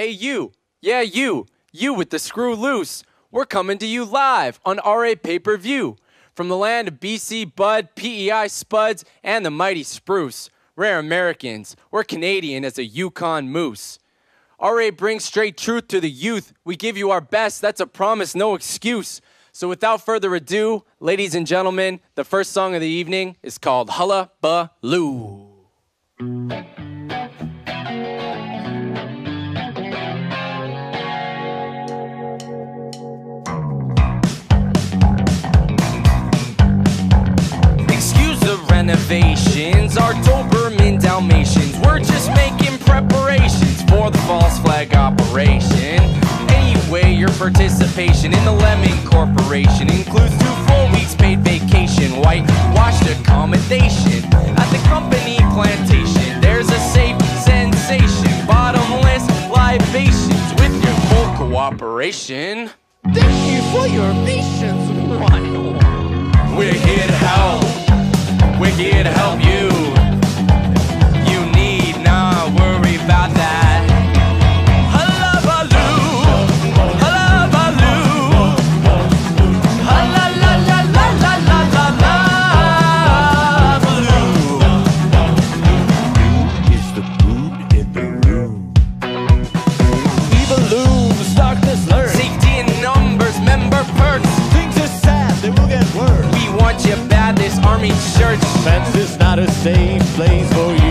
Hey, you. Yeah, you. You with the screw loose. We're coming to you live on RA Pay Per View from the land of BC Bud, PEI Spuds, and the mighty Spruce. Rare Americans. We're Canadian as a Yukon moose. RA brings straight truth to the youth. We give you our best. That's a promise, no excuse. So without further ado, ladies and gentlemen, the first song of the evening is called Hulla Baloo. Renovations, our Doberman Dalmatians. We're just making preparations for the false flag operation. Anyway, your participation in the Lemon Corporation includes two full weeks paid vacation, whitewashed accommodation at the company plantation. There's a safe sensation, bottomless libations with your full cooperation. Thank you for your patience. We're here to help. We're here to help you. Army church. Fence is not a safe place for you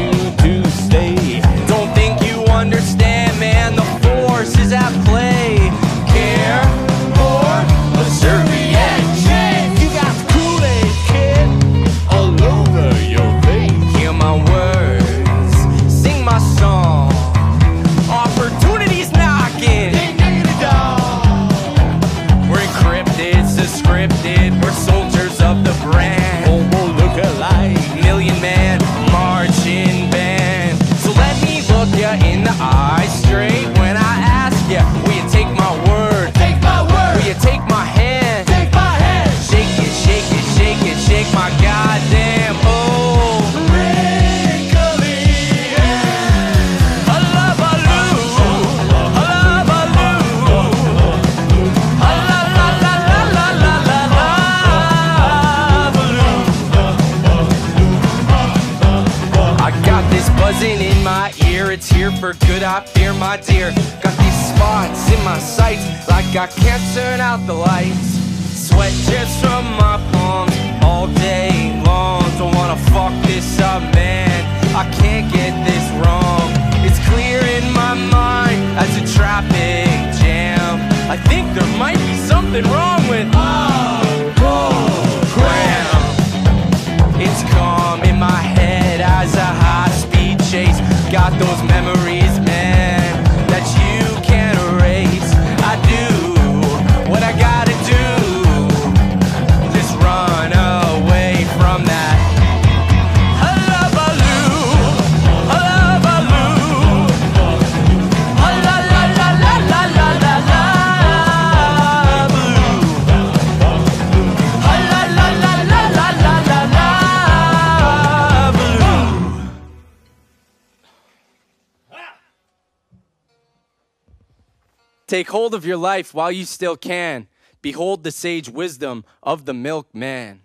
your life while you still can. Behold the sage wisdom of the milkman.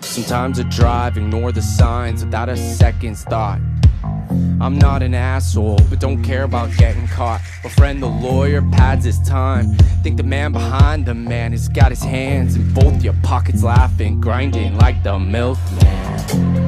Sometimes I drive, ignore the signs without a second's thought. I'm not an asshole, but don't care about getting caught. My friend the lawyer pads his time. Think the man behind the man has got his hands in both your pockets, laughing, grinding like the milkman.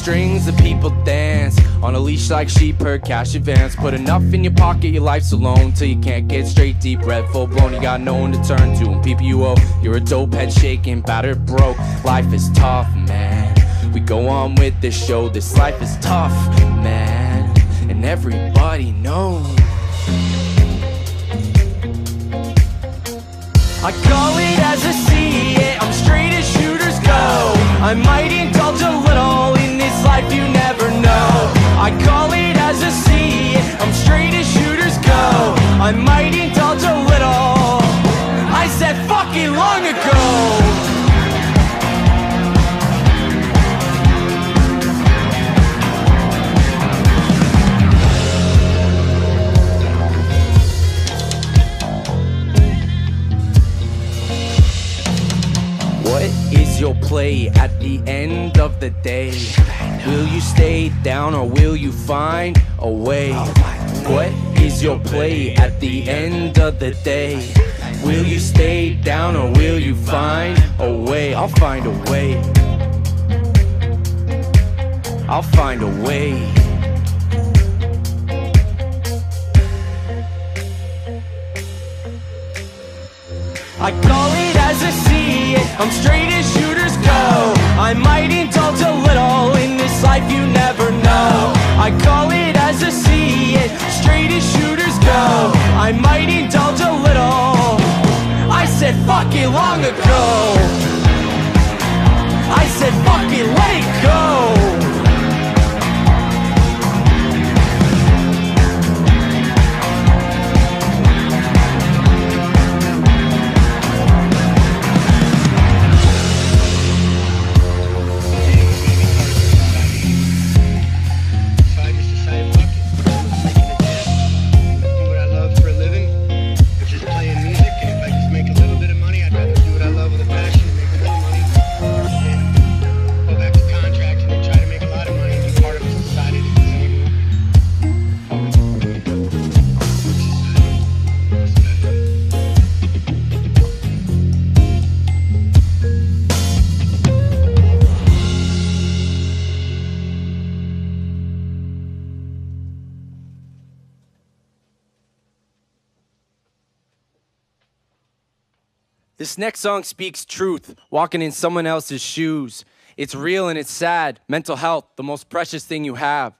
Strings, the people dance on a leash like sheep per cash advance. Put enough in your pocket, your life's alone till you can't get straight deep. Red full blown, you got no one to turn to. And people you owe, you're a dope head shaking, battered broke. Life is tough, man. We go on with this show. This life is tough, man, and everybody knows. I call it as I see it. I'm straight as shooters go. I might indulge a life, you never know. I call it as I see it. I'm straight as shooters go. I might indulge a little. I said fucking long ago. What is your play at the end of the day? Will you stay down or will you find a way? What is your play at the end of the day? Will you stay down or will you find a way? I'll find a way. I'll find a way. I call it as I it. I'm straight as shooters go. I might indulge a little in this life, you never know. I call it as I see it. Straight as shooters go. I might indulge a little. I said fuck it long ago. I said fuck it, let it go. This next song speaks truth, walking in someone else's shoes. It's real and it's sad. Mental health, the most precious thing you have.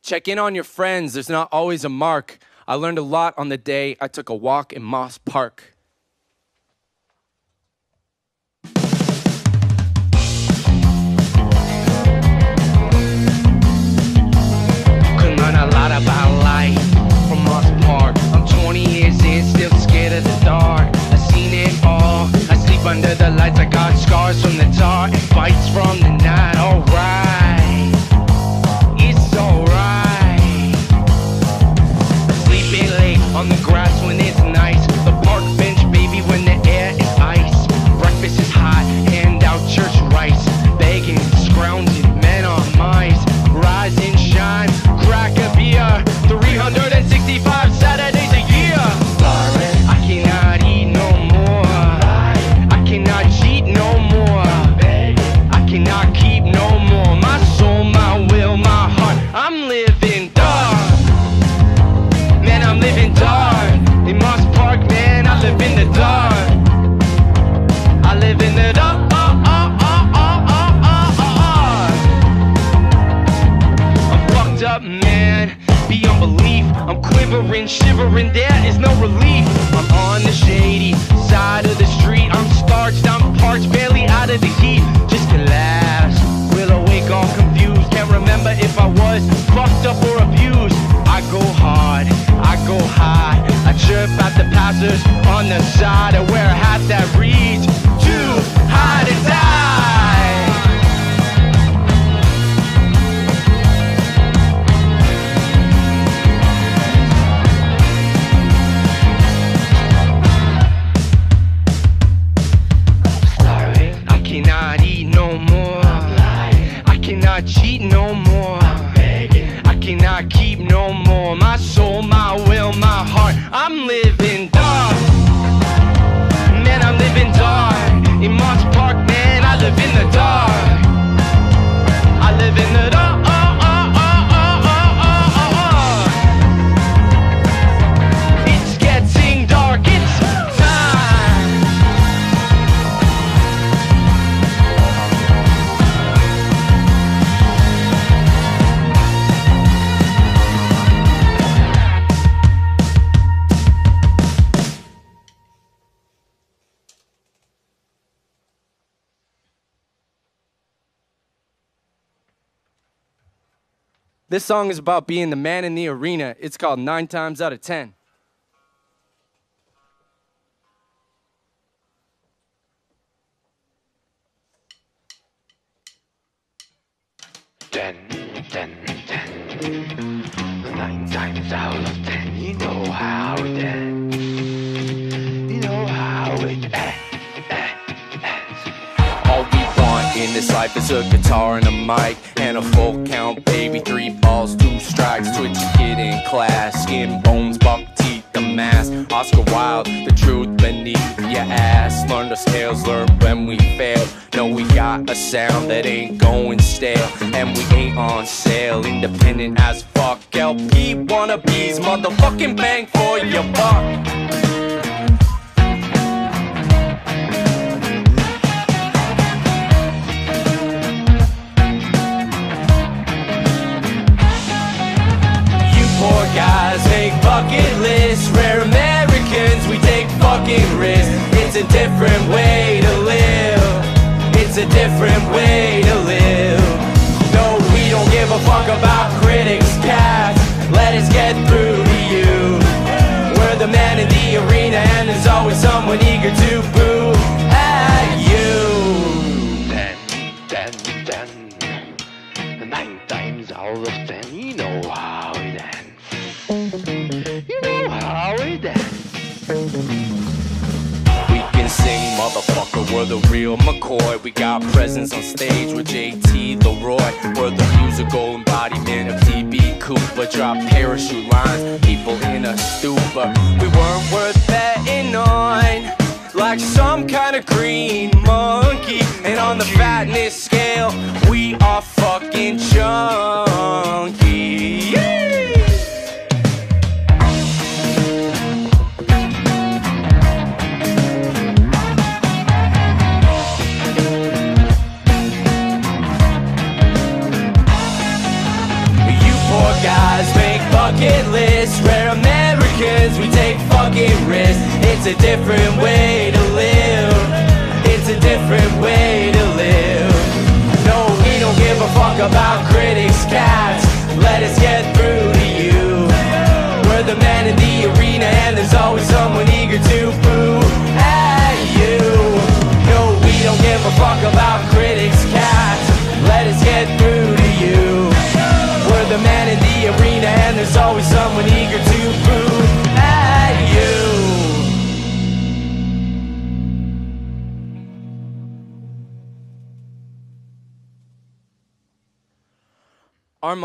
Check in on your friends, there's not always a mark. I learned a lot on the day I took a walk in Moss Park. Could learn a lot about life from Moss Park. I'm 20 years in, still scared of the dark. Under the lights. I got scars from the tar and bites from the and shivering, there is no relief. I'm on the shady side of the street. I'm starched, I'm parched, barely out of the heat. Just collapse. Will awake all confused. Can't remember if I was fucked up or abused. I go hard, I go high. I chirp at the passers on the side. I wear a hat that reads. This song is about being the man in the arena. It's called Nine Times Out of Ten. ten, ten, ten. Nine times out of ten, you know how it ends. You know how it ends. In this life it's a guitar and a mic and a full count, baby. Three balls, two strikes. Twitch kid in class, skin bones, buck teeth, the mask. Oscar Wilde, the truth beneath your ass. Learn the scales, learn when we fail. Know we got a sound that ain't going stale, and we ain't on sale. Independent as fuck. LP wannabes, motherfucking bang for your buck. Bucket lists. Rare Americans, we take fucking risks. It's a different way to live. It's a different way to live. No, we don't give a fuck about critics, cats. Let us get through to you. We're the man in the arena, and there's always someone eager to motherfucker, we're the real McCoy. We got presence on stage with JT Leroy. We're the musical embodiment of DB Cooper. Drop parachute lines, people in a stupor. We weren't worth betting on. Like some kind of green monkey. And on the fatness scale, we are fucking chunky. It's a different way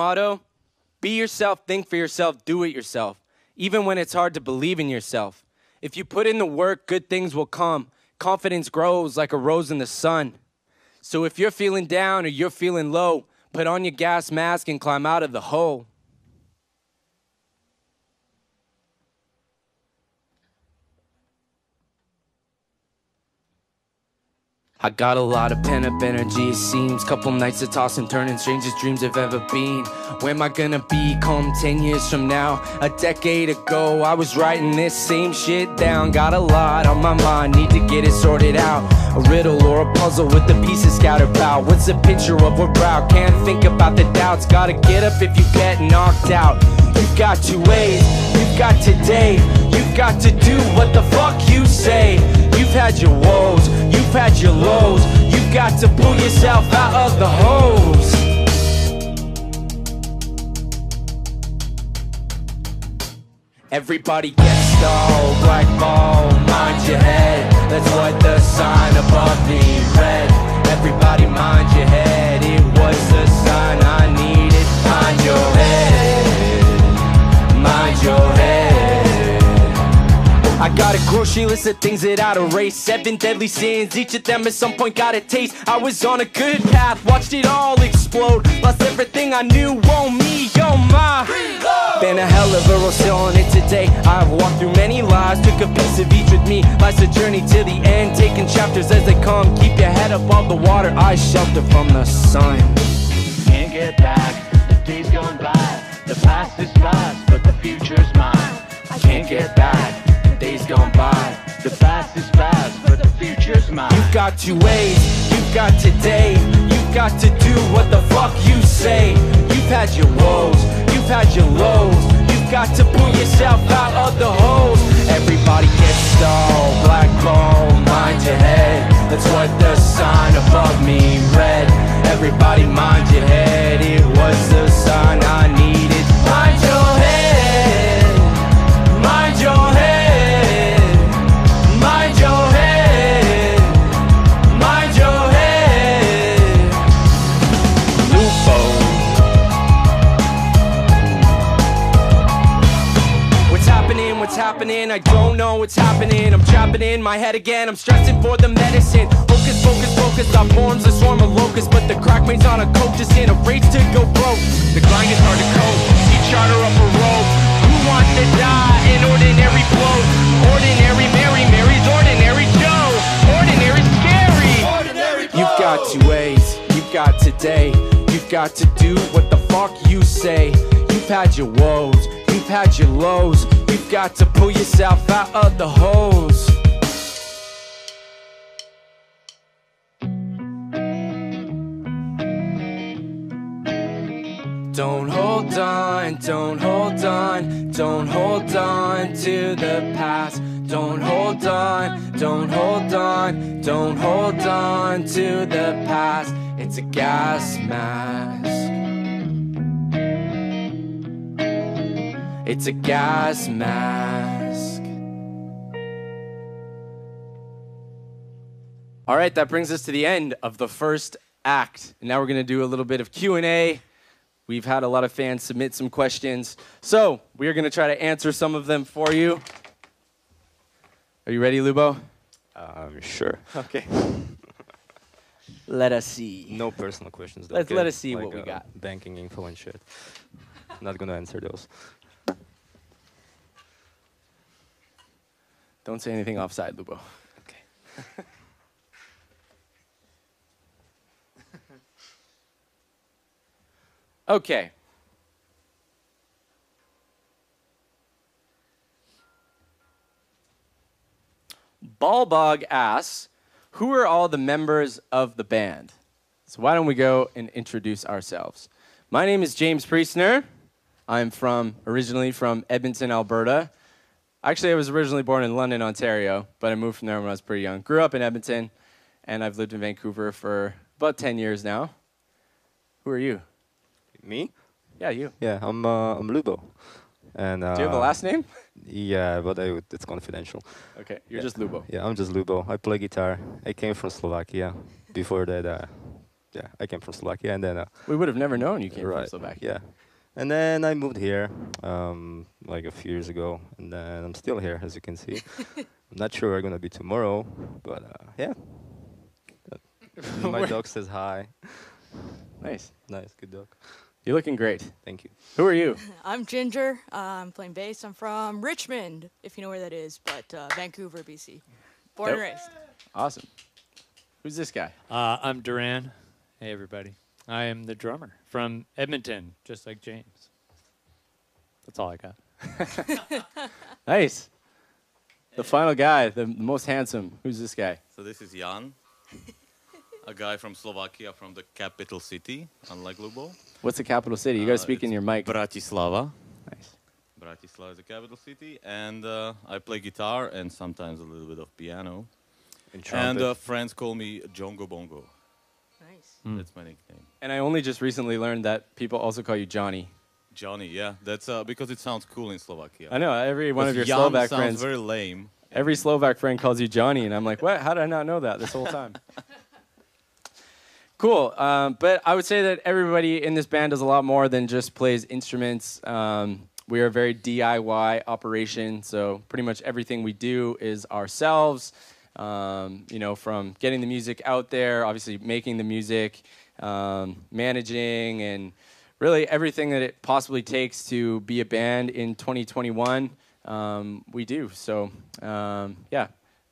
motto be yourself, think for yourself, do it yourself, even when it's hard to believe in yourself. If you put in the work, good things will come. Confidence grows like a rose in the sun. So if you're feeling down or you're feeling low, put on your gas mask and climb out of the hole. I got a lot of pent up energy, it seems. Couple nights to toss and turn, and strangest dreams I've ever been. Where am I gonna be come 10 years from now? A decade ago, I was writing this same shit down. Got a lot on my mind, need to get it sorted out. A riddle or a puzzle with the pieces scattered about. What's the picture of a brow? Can't think about the doubts. Gotta get up if you get knocked out. You've got two ways, you've got today. You've got to do what the fuck you say. You've had your woes, you've had your lows. You've got to pull yourself out of the hose. Everybody gets stalled, black ball, mind your head. That's what the sign above me read. Everybody mind your head, it was the I got a grocery list of things that I'd erase. Seven deadly sins, each of them at some point got a taste. I was on a good path, watched it all explode. Lost everything I knew, oh me, oh my. Been a hell of a road still on it today. I've walked through many lives, took a piece of each with me. Life's a journey to the end, taking chapters as they come. Keep your head above the water, I shelter from the sun. Can't get back, the days gone by. The past is past, but the future's mine. I can't get back, days gone by. The past is past, but the future's mine. You've got two ways, you've got today. You've got to do what the fuck you say. You've had your woes, you've had your lows. You've got to pull yourself out of the holes. Everybody gets stalled, black ball, mind your head. That's what the sign above me read. Everybody mind your head, it was the sign I Happening? I don't know what's happening. I'm trapping in my head again. I'm stressing for the medicine. Focus, focus, focus. I forms a swarm of locusts, but the crack crackmates on a coach is in a race to go broke. The grind is hard to cope. Each charter up a rope. Who wants to die? An ordinary bloke. Ordinary Mary, Mary's ordinary Joe. Ordinary scary. You've got two ways, you've got today. You've got to do what the fuck you say. You've had your woes, you've had your lows. Got to pull yourself out of the holes. Don't hold on, don't hold on, don't hold on to the past. Don't hold on, don't hold on, don't hold on to the past. It's a gas mask. It's a gas mask. All right, that brings us to the end of the first act. And now we're going to do a little bit of Q&A. We've had a lot of fans submit some questions. So, we are going to try to answer some of them for you. Are you ready, Lubo? Um, sure. Okay. Let us see. No personal questions. Though, Let's- okay? let us see what we uh, got. Banking info and shit. Not gonna answer those. Don't say anything offside, Lubo. Okay. Okay. Ballbog asks, who are all the members of the band? So why don't we go and introduce ourselves? My name is James Priestner. I'm from originally from Edmonton, Alberta. Actually, I was originally born in London, Ontario, but I moved from there when I was pretty young. Grew up in Edmonton, and I've lived in Vancouver for about 10 years now. Who are you? Me? Yeah, you. Yeah, I'm uh, I'm Lubo. And uh, Do you have a last name? Yeah, but I, it's confidential. Okay, you're Yeah. just Lubo. Yeah, I'm just Lubo. I play guitar. I came from Slovakia. Before that, uh, yeah, I came from Slovakia, and then uh, We would have never known you came right, from Slovakia. yeah, and then I moved here um, like a few years ago, and then I'm still here, as you can see. I'm not sure where I'm gonna be tomorrow, but uh, yeah. My dog says hi. Nice. Nice, good dog. You're looking great. Thank you. Who are you? I'm Ginger. Uh, I'm playing bass. I'm from Richmond, if you know where that is, but uh, Vancouver, BC. Born and Dope. raised. Awesome. Who's this guy? Uh, I'm Duran. Hey, everybody. I am the drummer from Edmonton, just like James. That's all I got. Nice. The final guy, the most handsome. Who's this guy? So this is Jan, a guy from Slovakia, from the capital city, unlike Lubo. What's the capital city? You gotta Uh, speak in your mic. Bratislava. Nice. Bratislava is the capital city, and uh, I play guitar and sometimes a little bit of piano. And And uh, friends call me Jongo Bongo. Nice. That's my nickname. And I only just recently learned that people also call you Johnny. Johnny, yeah, that's uh, because it sounds cool in Slovakia. I know every one of your Jan Slovak sounds friends. very lame. Every Slovak friend calls you Johnny, and I'm like, what? How did I not know that this whole time? cool. Um, but I would say that everybody in this band does a lot more than just plays instruments. Um, we are a very DIY operation, so pretty much everything we do is ourselves. Um, you know, from getting the music out there, obviously making the music, um, managing, and really everything that it possibly takes to be a band in 2021 um, we do so um, yeah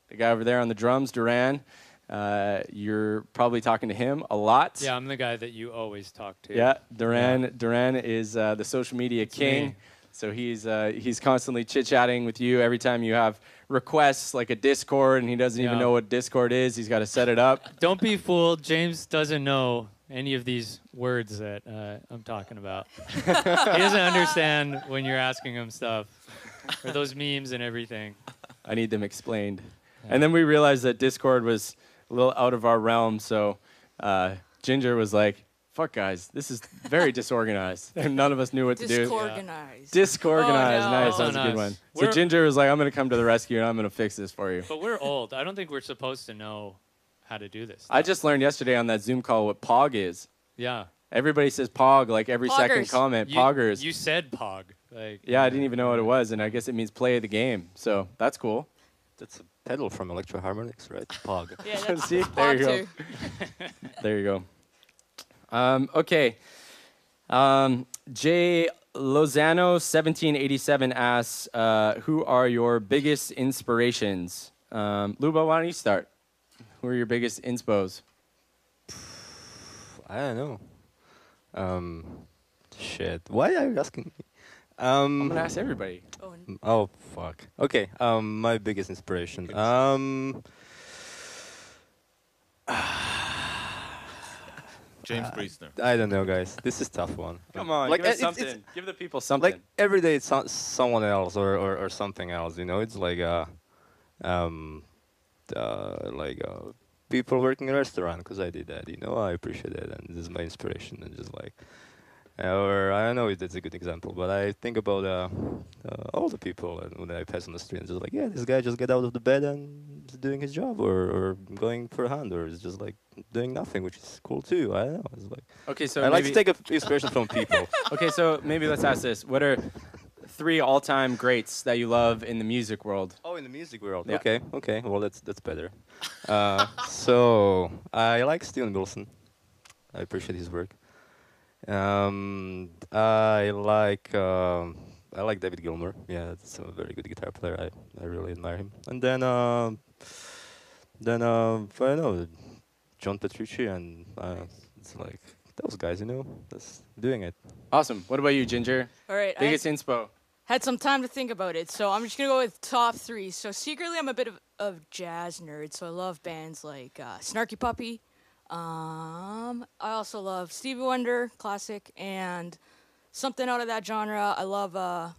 the guy over there on the drums duran uh, you're probably talking to him a lot Yeah, I'm the guy that you always talk to. yeah duran duran is uh, the social media king me. so he's uh, he's constantly chit-chatting with you every time you have requests like a discord and he doesn't even know what discord is he's got to set it up Don't be fooled. James doesn't know any of these words that uh, I'm talking about. he doesn't understand when you're asking him stuff or those memes and everything. I need them explained. And then we realized that Discord was a little out of our realm, so uh, Ginger was like, "Fuck, guys, this is very disorganized." And none of us knew what to do. Disorganized. Disorganized, Oh, no. nice. That was That's a good one. So We're- Ginger was like, "I'm gonna come to the rescue and I'm gonna fix this for you." But we're old. I don't think we're supposed to know how to do this. I just learned yesterday on that Zoom call what Pog is. yeah. Everybody says Pog like every second comment. You, Poggers. You said pog. Like yeah, I didn't even know what it was, and I guess it means play the game. So that's cool. That's a pedal from Electro-Harmonix, right? Pog. Yeah, that's See, there you go. There you go. Um, okay. Um, Jay Lozano, 1787 asks, uh, who are your biggest inspirations? Um, Luba, why don't you start? Who are your biggest inspos? I don't know. Um, shit. Why are you asking me? Um, I'm gonna ask everybody. Oh, Oh fuck. Okay. Um, my biggest inspiration. Um, James Priestner. I don't know, guys. This is tough one. Come on, like give us it's- it's- give the people something. like every day it's so- someone else or, or, or something else. You know, it's like uh, um, uh, like uh, people working in a restaurant because I did that. You know, I appreciate it, and this is my inspiration. And just like, uh, or I don't know if that's a good example, but I think about uh, uh, all the people and when I pass on the street, and just like, yeah, this guy just get out of the bed and is doing his job, or or going for a hunt, or is just like doing nothing, which is cool too. I don't know. It's like okay, so I like to take a inspiration from people. okay, so maybe let's ask this: What are three all-time greats that you love in the music world? Oh, in the music world. Yeah. Okay, okay. Well, that's that's better. Uh, so I like Steven Wilson. I appreciate his work. Um, I like um, I like David Gilmour. Yeah, that's a very good guitar player. I, I really admire him. And then um, then um, I don't know John Petrucci and uh, it's like those guys, you know, that's doing it. Awesome. What about you, Ginger? all right. I Biggest inspo. had some time to think about it, so I'm just gonna go with top three. So secretly, I'm a bit of a jazz nerd, so I love bands like uh, Snarky Puppy. Um, I also love Stevie Wonder, classic, and something out of that genre. I love uh,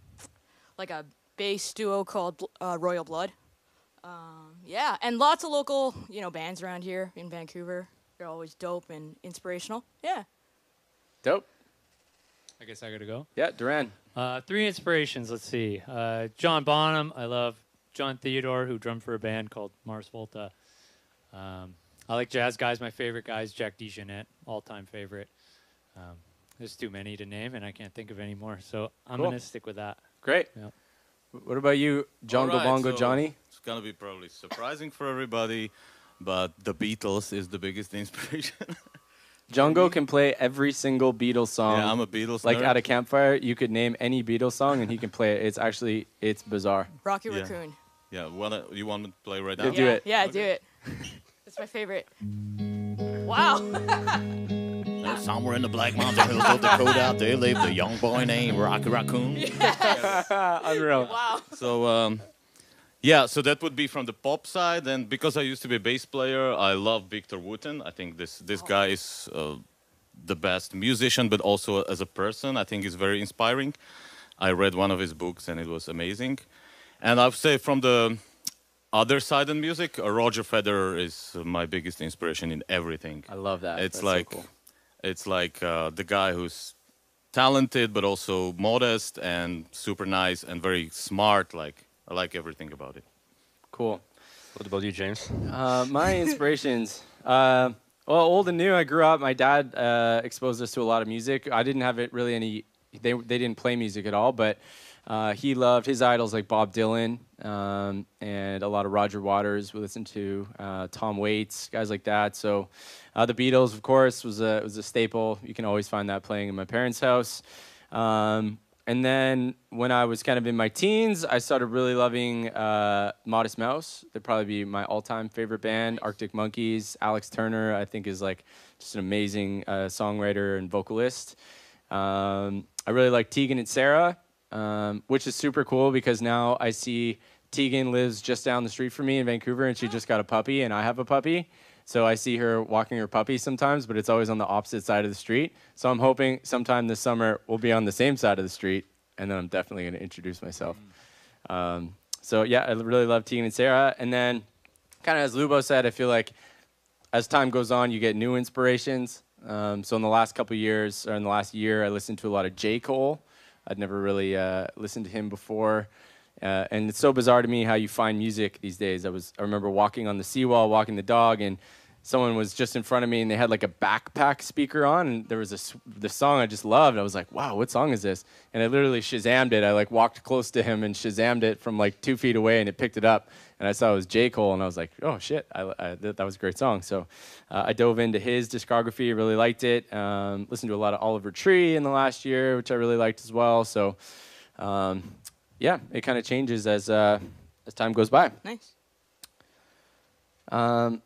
like a bass duo called uh, Royal Blood. Um, yeah, and lots of local, you know, bands around here in Vancouver. They're always dope and inspirational. Yeah. Dope. I guess I gotta go. Yeah, Duran. Uh, three inspirations. Let's see. Uh, John Bonham. I love Jon Theodore, who drummed for a band called Mars Volta. Um, I like jazz guys. My favorite guy is Jack DeJohnette, all-time favorite. Um, there's too many to name, and I can't think of any more. So I'm Cool. gonna stick with that. Great. Yep. What about you, John Alright, Bongo so Johnny? It's gonna be probably surprising for everybody, but the Beatles is the biggest inspiration. Django can play every single Beatles song. yeah, I'm a Beatles like nerd. at a campfire, you could name any Beatles song and he can play it. It's actually it's bizarre. Rocky Yeah. Raccoon. Yeah, wanna, you want me to play right now? Yeah, do it. Yeah, Okay. do it. It's my favorite. Wow. Somewhere in the Black Mountain Hills of Dakota, out there lived a young boy named Rocky Raccoon. Unreal. wow. So um, yeah, so that would be from the pop side, and because I used to be a bass player, I love Victor Wooten. I think this this guy is uh, the best musician, but also as a person, I think he's very inspiring. I read one of his books, and it was amazing. And I'd say from the other side in music, uh, Roger Federer is my biggest inspiration in everything. I love that. It's That's so like cool. It's like uh, the guy who's talented but also modest and super nice and very smart. Like I like everything about it. Cool. What about you, James? Uh, my inspirations. Uh, well, old and new. I grew up. My dad uh, exposed us to a lot of music. I didn't have it really any. They they didn't play music at all, but uh, he loved his idols like Bob Dylan um, and a lot of Roger Waters. We listened to uh, Tom Waits, guys like that. So uh, the Beatles, of course, was a was a staple. You can always find that playing in my parents' house. Um, and then when I was kind of in my teens, I started really loving uh, Modest Mouse. They'd probably be my all-time favorite band. Arctic Monkeys. Alex Turner, I think, is like just an amazing uh, songwriter and vocalist. Um, I really like Tegan and Sara, um, which is super cool because now I see Tegan lives just down the street from me in Vancouver, and she just got a puppy, and I have a puppy. So I see her walking her puppy sometimes, but it's always on the opposite side of the street. So I'm hoping sometime this summer we'll be on the same side of the street, and then I'm definitely going to introduce myself. Um, so yeah, I really love Tegan and Sara. And then, kind of as Lubo said, I feel like as time goes on, you get new inspirations. Um, so in the last couple years, or in the last year, I listened to a lot of J. Cole. I'd never really uh, listened to him before. Uh, and it's so bizarre to me how you find music these days. I was I remember walking on the seawall, walking the dog, and someone was just in front of me, and they had like a backpack speaker on, and there was a s- the song I just loved. I was like, "Wow, what song is this?" And I literally Shazammed it. I like walked close to him and Shazammed it from like two feet away, and it picked it up. And I saw it was J Cole, and I was like, "Oh shit, I, I, that, that was a great song." So uh, I dove into his discography, really liked it. Um, listened to a lot of Oliver Tree in the last year, which I really liked as well. So. Um, yeah, it kind of changes as uh, as time goes by. Nice. Um,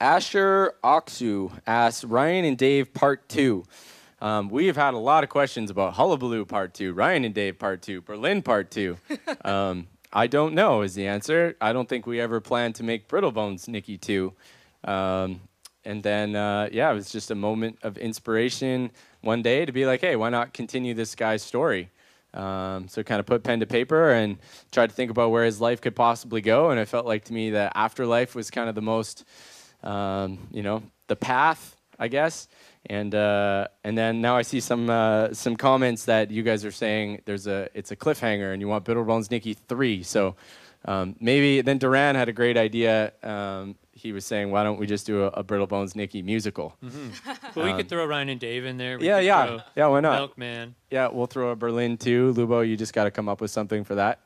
Asher Oxu asks Ryan and Dave Part Two. Um, we have had a lot of questions about Hullabaloo Part Two, Ryan and Dave Part Two, Berlin Part Two. um, I don't know is the answer. I don't think we ever planned to make Brittle Bones Nikki Two. Um, and then uh, yeah, it was just a moment of inspiration one day to be like, hey, why not continue this guy's story? Um, so kind of put pen to paper and tried to think about where his life could possibly go. And I felt like to me that afterlife was kind of the most, um, you know, the path, I guess. And uh, and then now I see some uh, some comments that you guys are saying there's a it's a cliffhanger and you want Brittlebones Nikki three. So um, maybe then Duran had a great idea. Um, he was saying, why don't we just do a, a Brittlebones Nikki musical? But we Um, could throw Ryan and Dave in there. We yeah, could yeah, throw yeah. Why not? Milkman. Yeah, we'll throw a Berlin too. Lubo, you just got to come up with something for that.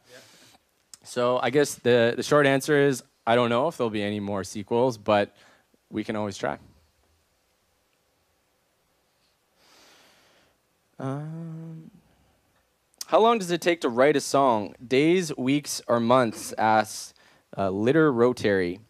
So I guess the the short answer is I don't know if there'll be any more sequels, but we can always try. Um, how long does it take to write a song? Days, weeks, or months? Asks uh, Litter Rotary.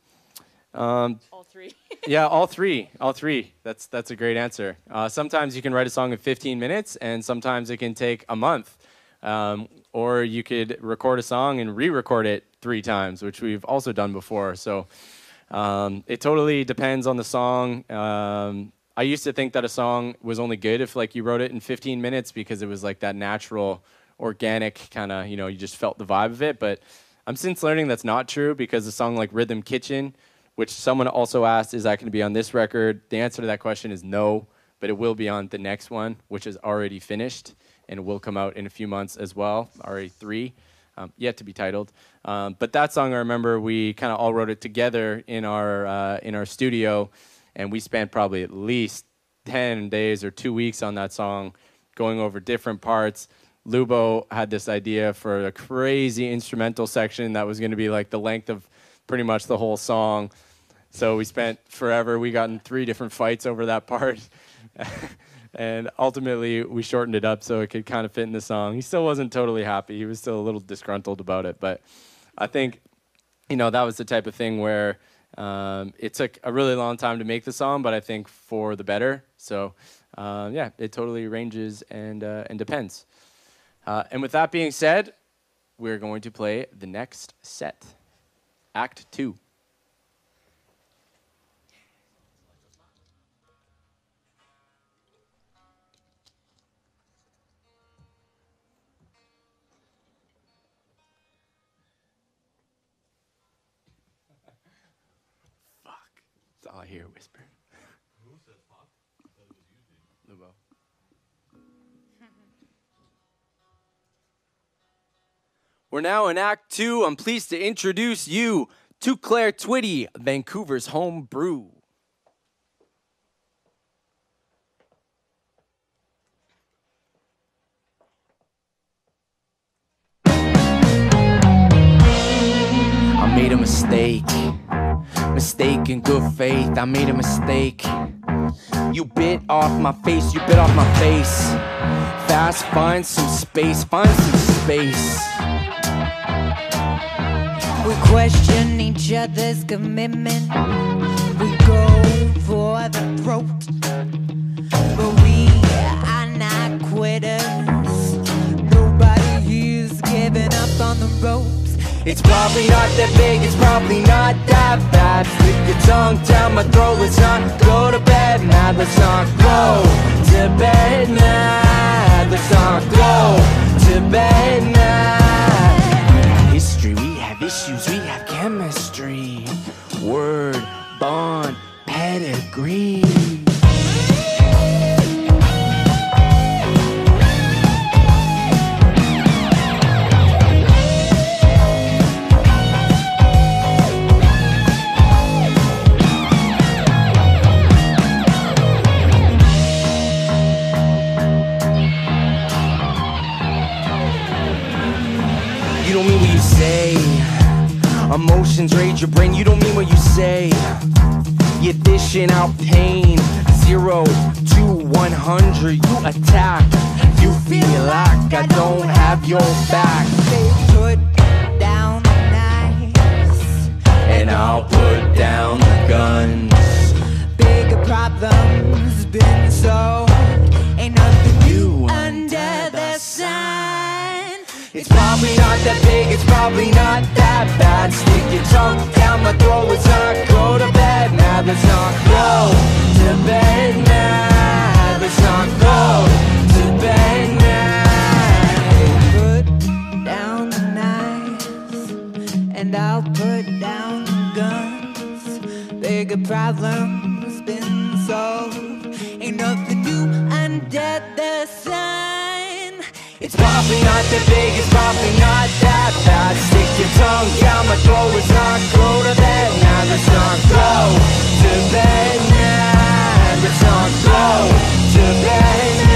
Um, All three. yeah, all three, all three. That's that's a great answer. Uh, sometimes you can write a song in 15 minutes, and sometimes it can take a month. Um, or you could record a song and re-record it three times, which we've also done before. So um, it totally depends on the song. Um, I used to think that a song was only good if like you wrote it in 15 minutes because it was like that natural, organic kind of you know you just felt the vibe of it. But I'm since learning that's not true because a song like Rhythm Kitchen, which someone also asked, is that going to be on this record? The answer to that question is no, but it will be on the next one, which is already finished and will come out in a few months as well. Already three, um, yet to be titled. Um, but that song, I remember we kind of all wrote it together in our uh, in our studio, and we spent probably at least ten days or two weeks on that song, going over different parts. Lubo had this idea for a crazy instrumental section that was going to be like the length of pretty much the whole song. So we spent forever. We got in three different fights over that part. and ultimately, we shortened it up so it could kind of fit in the song. He still wasn't totally happy. He was still a little disgruntled about it. But I think, you know, that was the type of thing where Um, it took a really long time to make the song, but I think for the better. So, uh, yeah, it totally ranges and uh, and depends. Uh, and with that being said, we're going to play the next set, Act Two. We're now in Act Two. I'm pleased to introduce you to Claire Twitty, Vancouver's home brew. I made a mistake. Mistake in good faith. I made a mistake. You bit off my face, you bit off my face. Fast, find some space, find some space. Question each other's commitment. We go for the throat. But we are not quitters. Nobody here's giving up on the ropes. It's probably not that big, it's probably not that bad. Stick your tongue down my throat, let's not go to bed mad. Let's not go to bed mad. Let's not go to bed mad. Issues, we have chemistry. Rage your brain. You don't mean what you say. You're dishing out pain. Zero to one hundred. You attack. You feel like I don't have your back. Put down the knives. And I'll put down the guns. Bigger problems been so. It's probably not that big, it's probably not that bad. Stick your tongue down my throat, let's not go to bed mad. Let's not go to bed mad. Let's not go to bed mad. Put down the knives, and I'll put down the guns. Bigger problems been solved. Ain't nothing new under the sun. Probably not that big, it's probably not that bad. Stick your tongue down my throat, let's not go to bed now. Let's not go to bed now. Let's not go to bed now.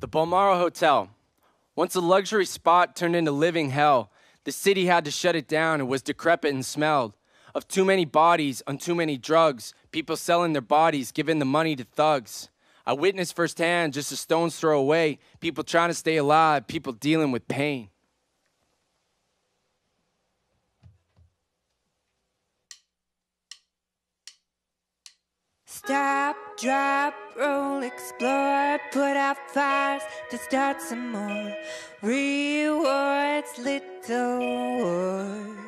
The Balmoral Hotel. Once a luxury spot turned into living hell. The city had to shut it down. It was decrepit and smelled of too many bodies on too many drugs. People selling their bodies, giving the money to thugs. I witnessed firsthand, just a stone's throw away, people trying to stay alive, people dealing with pain. Stop, drop, roll, explore, put out fires to start some more. Rewards, little wars.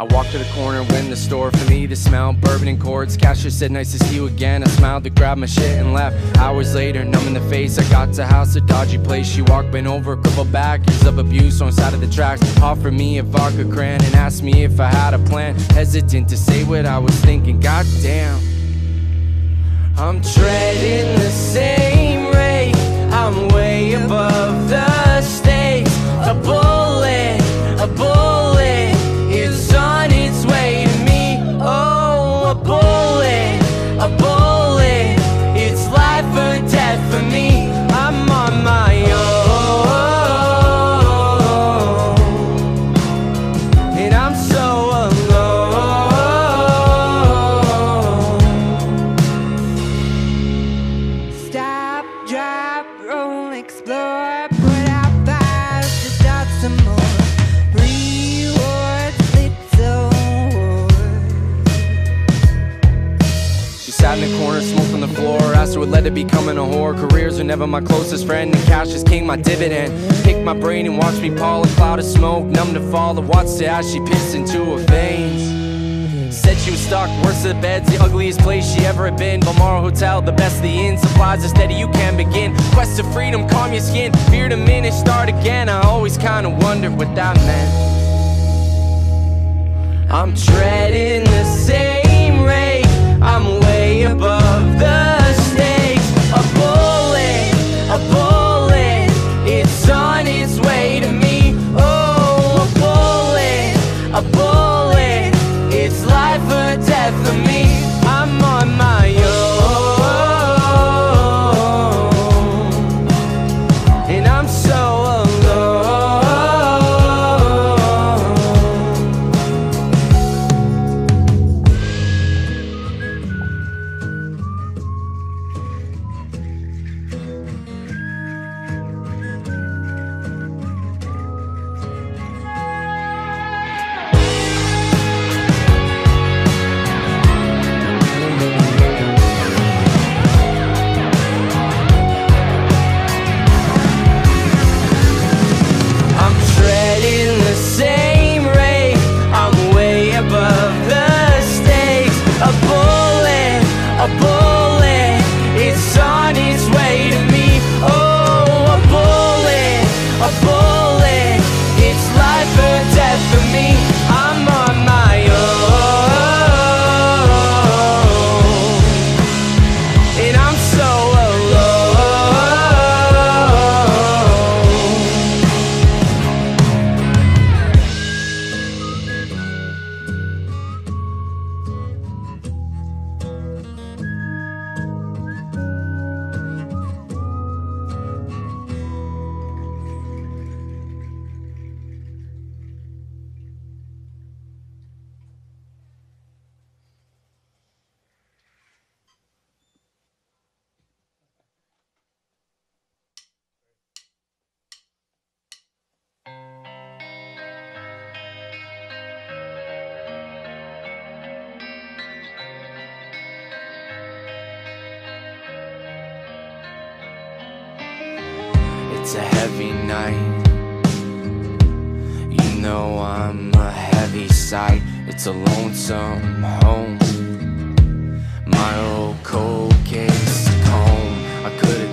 I walked to the corner, went the store for me to smell bourbon and cords. Cashier said, Nice to see you again. I smiled to grab my shit and left. Hours later, numb in the face, I got to house, a dodgy place. She walked, bent over, crippled back, years of abuse on side of the tracks. Offered me a vodka cran and asked me if I had a plan. Hesitant to say what I was thinking, goddamn. I'm treading the same rate, I'm way above the stakes. bull. Never my closest friend, and cash is king, my dividend. Pick my brain and watch me pall a cloud of smoke. Numb to fall, I watched it she pissed into her veins. Said she was stuck, worst of the beds, the ugliest place she ever had been. Balmoral Hotel, the best the inn. Supplies are steady, you can begin. Quest of freedom, calm your skin. Fear to minute, start again. I always kinda wondered what that meant. I'm treading the same rate, I'm way above the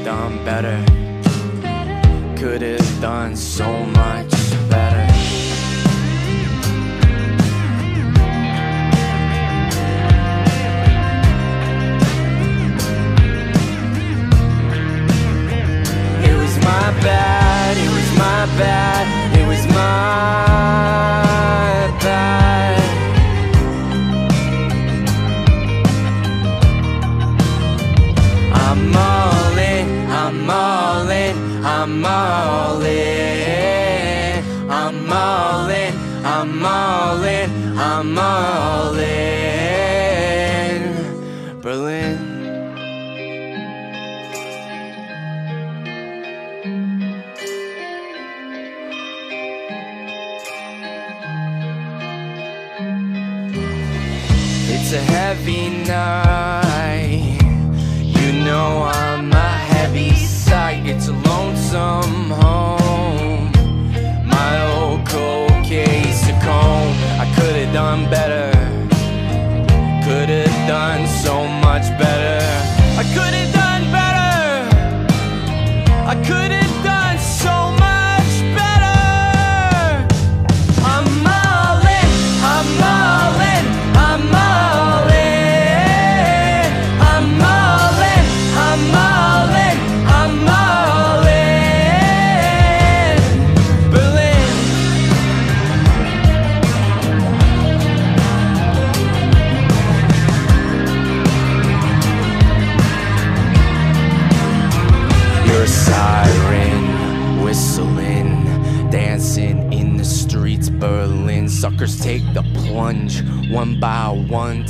done better. Could've done so much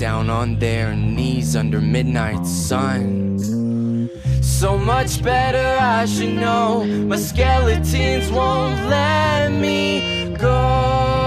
down on their knees under midnight sun. So much better, I should know. My skeletons won't let me go.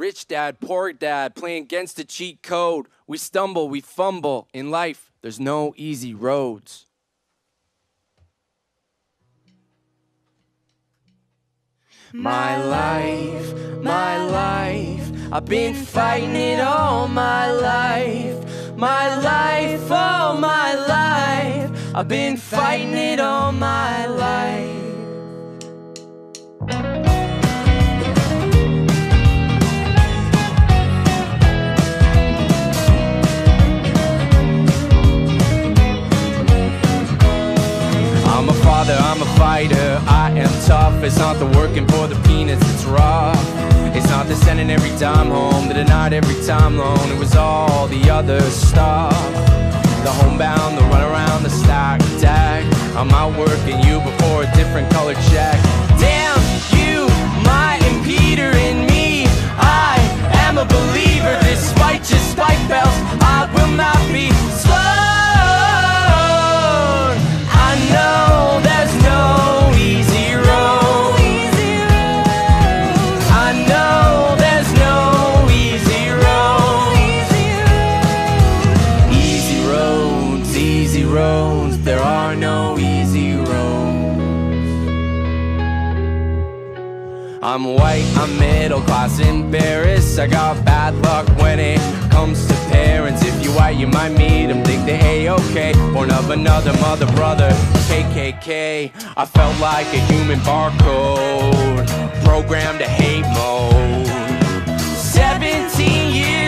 Rich dad, poor dad, playing against the cheat code. We stumble, we fumble. In life, there's no easy roads. My life, my life, I've been fighting it all my life. My life, oh my life, I've been fighting it all my life. Fighter. I am tough. It's not the working for the peanuts, it's rough. It's not the sending every dime home, the denied every time loan. It was all the other stuff. The homebound, the runaround, the stack deck. I'm out working you before a different color check. Damn you, my impeder in me. I am a believer, despite just spike bells. I will not be slowed. I'm white, I'm middle class, in Paris I got bad luck when it comes to parents. If you white, you might meet them, think they A-OK. Born of another mother, brother, KKK. I felt like a human barcode, programmed to hate mode. 17 years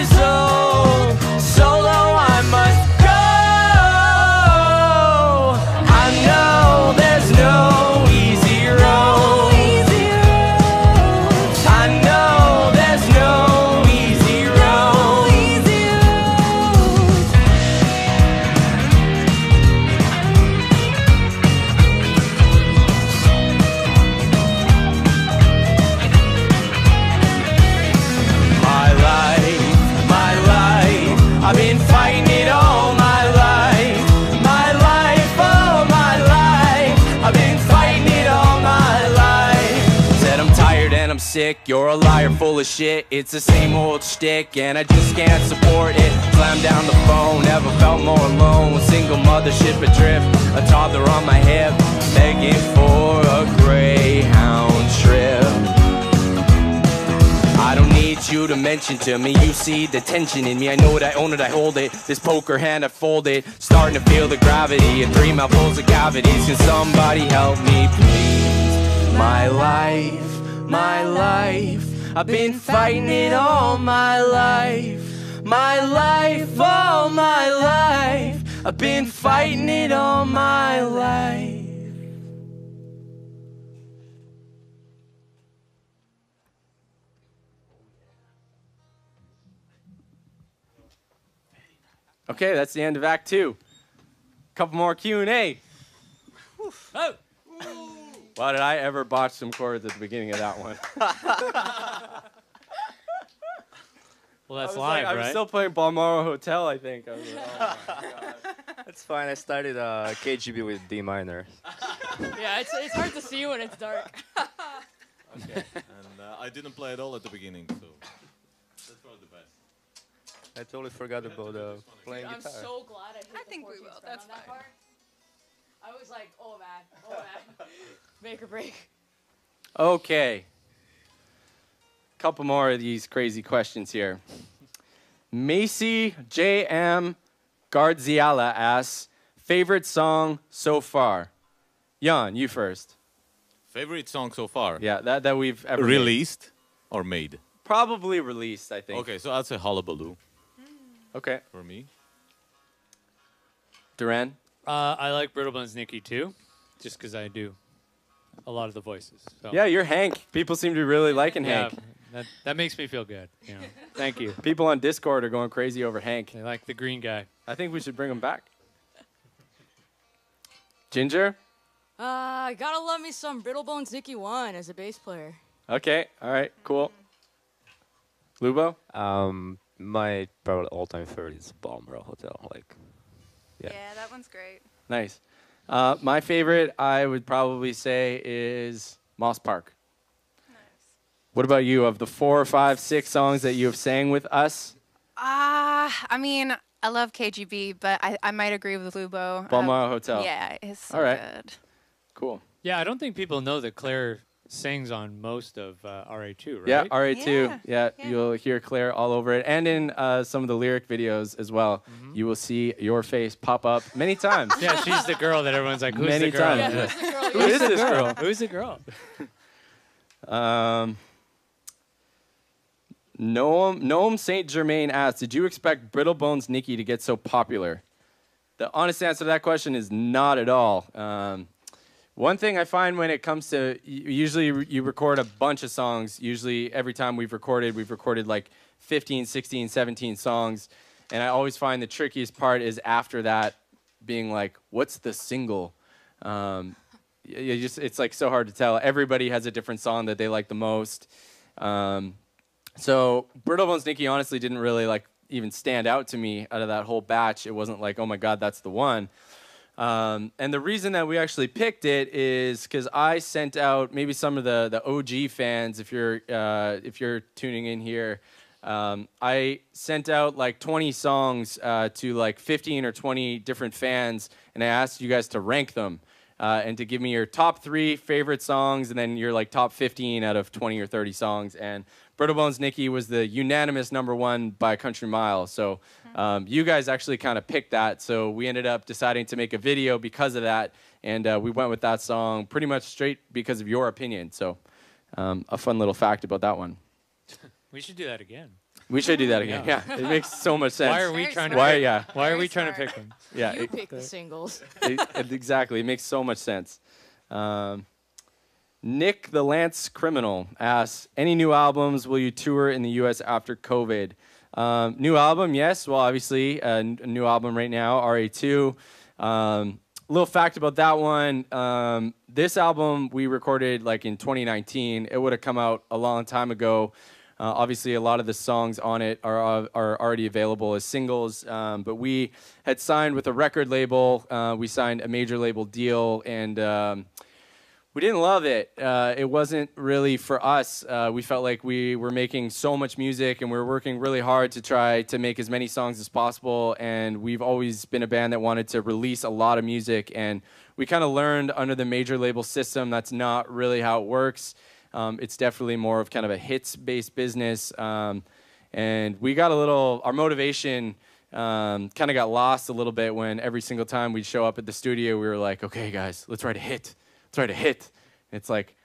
of shit. It's the same old shtick, and I just can't support it. Slam down the phone, never felt more alone. Single mothership adrift, a toddler on my hip, begging for a greyhound trip. I don't need you to mention to me. You see the tension in me. I know it, I own it, I hold it. This poker hand, I fold it. Starting to feel the gravity. And three mouthfuls of cavities. Can somebody help me, please? My life, my life. I've been fighting it all my life. My life, all my life. I've been fighting it all my life. Okay, that's the end of Act Two. Couple more Q and A. Oh. Why did I ever botch some chords at the beginning of that one? Well, that's was live, like, I'm still playing Balmoral Hotel, I think. I was like, oh my God. That's fine. I started uh, KGB with D minor. yeah, it's, it's hard to see when it's dark. Okay. and uh, I didn't play at all at the beginning, so that's probably the best. I totally forgot about uh, playing I'm guitar. so glad I hit I the think we 14 will. That's on that fine. part. I was like, oh man, oh man. Make or break. Okay. Couple more of these crazy questions here. Macy J.M. Gardziala asks, favorite song so far? Jan, you first. Favorite song so far? Yeah, that, that we've ever made. Released or made? Probably released, I think. Okay, so I'd say Hullabaloo Okay. for me. Duran? Uh, I like Brittlebones Nikki too, just because I do a lot of the voices. So. Yeah, you're Hank. People seem to be really liking Yeah, Hank. that, that makes me feel good. You know. Thank you. People on Discord are going crazy over Hank. They like the green guy. I think we should bring him back. Ginger? Uh, I gotta love me some Brittlebones Nikki One as a bass player. Okay. All right. Cool. Lubo? Um, my probably all-time favorite is Balmoral Hotel. Like, Yeah, yeah. that one's great. Nice. Uh, my favorite, I would probably say, is Moss Park. What about you? Of the four or five, six songs that you have sang with us, Ah, I mean, I love KGB, but I, I might agree with Lubo. Balmoral Um, Hotel. Yeah, it's so All right. good. Cool. Yeah, I don't think people know that Claire sings on most of uh, RA2, right? Yeah, RA2. Yeah, Yeah, yeah. you'll hear Claire all over it. And in uh, some of the lyric videos as well, Mm-hmm. you will see your face pop up many times. Yeah, she's the girl that everyone's like, who's Many the girl? times. Yeah, who's the girl? Who is this girl? Who's the girl? Um, Noam, Noam St. Germain asks, Did you expect Brittle Bones Nikki to get so popular? The honest answer to that question is not at all. Um, one thing I find when it comes to usually you record a bunch of songs, usually every time we've recorded, we've recorded like 15, 16, 17 songs. And I always find the trickiest part is after that being like, what's the single? Um, you just it's like so hard to tell. Everybody has a different song that they like the most. Um, so Brittlebones Nikki honestly didn't really like even stand out to me out of that whole batch. It wasn't like, oh my god, that's the one. Um, and the reason that we actually picked it is because I sent out maybe some of the the OG fans. If you're uh, if you're tuning in here, um, I sent out like 20 songs uh, to like 15 or 20 different fans, and I asked you guys to rank them uh, and to give me your top three favorite songs, and then your like top 15 out of 20 or 30 songs. And Brittlebones Nikki was the unanimous number one by a country mile. So um, you guys actually kind of picked that. So we ended up deciding to make a video because of that, and uh, we went with that song pretty much straight because of your opinion. So um, a fun little fact about that one. We should do that again. We should do that again. Yeah, Yeah. it makes so much sense. Why are we Very trying to? Why? pick- Yeah, Why are Very we trying to smart. pick them? yeah. You it- pick the singles. it- it- exactly. It makes so much sense. Um, Nick the Lance Criminal asks, any new albums will you tour in the U.S. after COVID? Um, new album, yes. Well, obviously, a, n- a new album right now, RA2. Um, little fact about that one um, this album we recorded like in 2019. It would have come out a long time ago. Uh, obviously, a lot of the songs on it are, are already available as singles, um, but we had signed with a record label. Uh, we signed a major label deal, and um, we didn't love it. Uh, it wasn't really for us. Uh, we felt like we were making so much music and we were working really hard to try to make as many songs as possible. And we've always been a band that wanted to release a lot of music. And we kind of learned under the major label system that's not really how it works. Um, it's definitely more of kind of a hits based business. Um, and we got a little, our motivation um, kind of got lost a little bit when every single time we'd show up at the studio, we were like, okay, guys, let's write a hit. Let's write a hit. And it's like,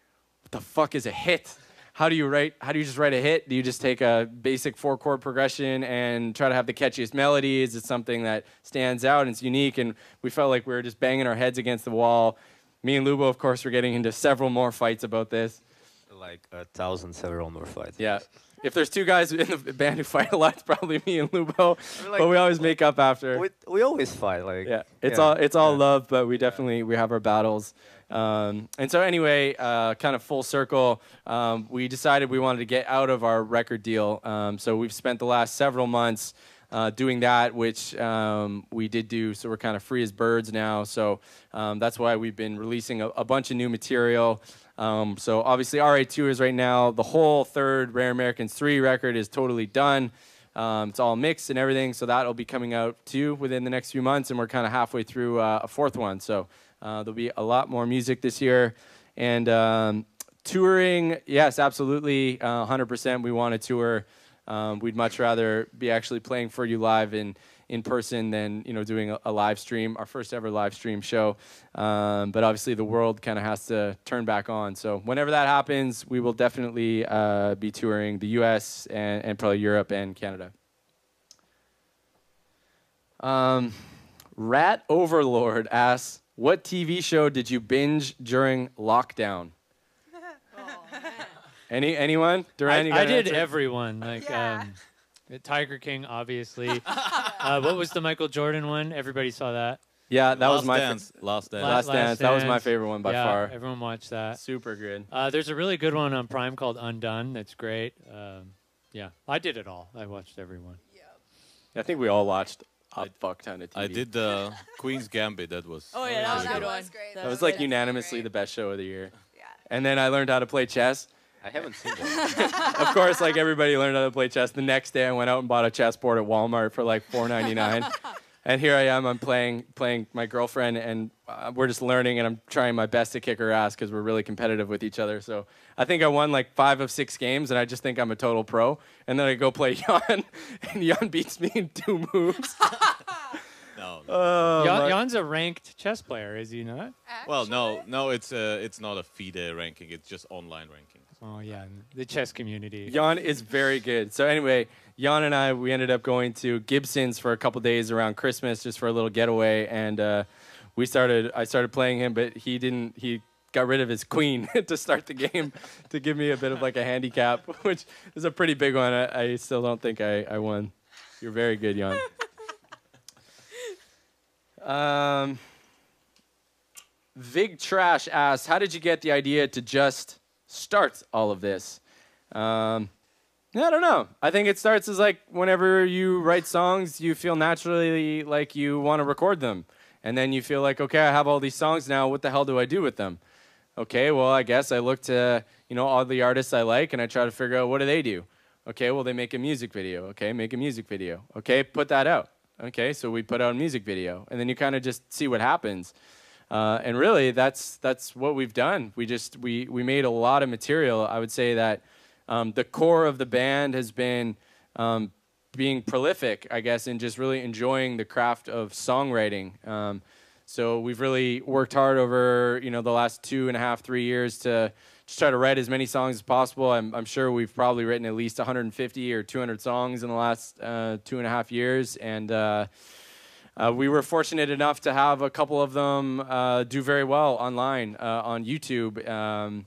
what the fuck is a hit? How do you write? How do you just write a hit? Do you just take a basic four chord progression and try to have the catchiest melody? Is it something that stands out and it's unique? And we felt like we were just banging our heads against the wall. Me and Lubo, of course, were getting into several more fights about this. Like a thousand several more fights. Yeah. If there's two guys in the band who fight a lot, it's probably me and Lubo. mean, like, but we always make up after. We, we always fight. Like yeah, it's yeah, all it's all yeah. love, but we definitely we have our battles. Um, and so anyway, uh, kind of full circle, um, we decided we wanted to get out of our record deal. Um, so we've spent the last several months uh, doing that, which um, we did do. So we're kind of free as birds now. So um, that's why we've been releasing a, a bunch of new material. Um, so obviously RA2 is right now. The whole third Rare Americans 3 record is totally done. Um, it's all mixed and everything, so that'll be coming out too within the next few months, and we're kind of halfway through uh, a fourth one. So uh, there'll be a lot more music this year, and um, touring. Yes, absolutely, uh, 100%. We want to tour. Um, we'd much rather be actually playing for you live in in person than you know doing a, a live stream. Our first ever live stream show, um, but obviously the world kind of has to turn back on. So whenever that happens, we will definitely uh, be touring the U.S. and, and probably Europe and Canada. Um, Rat Overlord asks, "What TV show did you binge during lockdown?" Any anyone? Duran, you I, got I an did answer? everyone. Like um, uh, Tiger King, obviously. uh, what was the Michael Jordan one? Everybody saw that. Yeah, that was Last my fa- Dance. Last Dance. Last Dance. That was my favorite one by Yeah, far. Everyone watched that. Super good. Uh, there's a really good one on Prime called Undone. That's great. Um, yeah, I did it all. I watched everyone. I think we all watched a fuck ton of TV. I did the Queen's Gambit. That was. Oh yeah, that was a really good good. one. That was like unanimously the best show of the year. Yeah. And then I learned how to play chess. I haven't seen that. of course, like everybody learned how to play chess. The next day, I went out and bought a chess board at Walmart for like four ninety nine. and here I am. I'm playing playing my girlfriend, and uh, we're just learning, and I'm trying my best to kick her ass because we're really competitive with each other. So I think I won like five of six games, and I just think I'm a total pro. And then I go play Jan, and Jan beats me in two moves. No. Oh, Jan- Jan's a ranked chess player, is he not? Well, no, no, it's uh, it's not a FIDE ranking. It's just online ranking. Oh yeah, the chess community. Jan is very good. So anyway, Jan and I we ended up going to Gibson's for a couple days around Christmas just for a little getaway, and uh, we started. I started playing him, but he didn't. He got rid of his queen to start the game to give me a bit of like a handicap, which is a pretty big one. I, I still don't think I, I won. You're very good, Jan. Um, Vig Trash asks, "How did you get the idea to just start all of this?" Um, I don't know. I think it starts as like whenever you write songs, you feel naturally like you want to record them, and then you feel like, okay, I have all these songs now. What the hell do I do with them? Okay, well, I guess I look to you know all the artists I like, and I try to figure out what do they do. Okay, well, they make a music video. Okay, make a music video. Okay, put that out. Okay, so we put out a music video, and then you kind of just see what happens. Uh, and really, that's that's what we've done. We just we we made a lot of material. I would say that um, the core of the band has been um, being prolific, I guess, and just really enjoying the craft of songwriting. Um, so we've really worked hard over you know the last two and a half, three years to just try to write as many songs as possible. I'm, I'm sure we've probably written at least 150 or 200 songs in the last uh, two and a half years, and uh, uh, we were fortunate enough to have a couple of them uh, do very well online uh, on YouTube. Um,